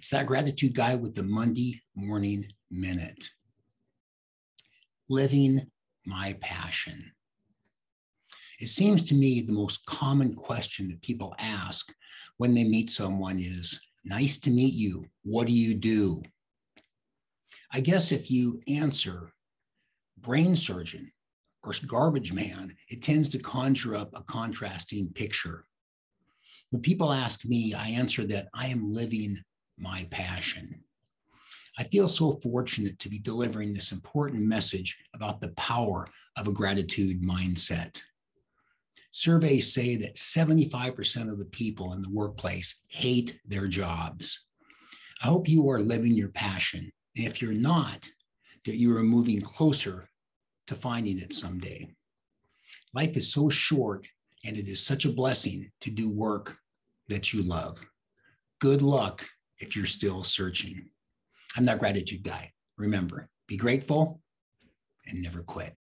It's that gratitude guy with the Monday morning minute. Living my passion. It seems to me the most common question that people ask when they meet someone is Nice to meet you. What do you do? I guess if you answer brain surgeon or garbage man, it tends to conjure up a contrasting picture. When people ask me, I answer that I am living my passion. I feel so fortunate to be delivering this important message about the power of a gratitude mindset. Surveys say that 75% of the people in the workplace hate their jobs. I hope you are living your passion. And if you're not, that you are moving closer to finding it someday. Life is so short, and it is such a blessing to do work that you love. Good luck if you're still searching. I'm that gratitude guy. Remember, be grateful and never quit.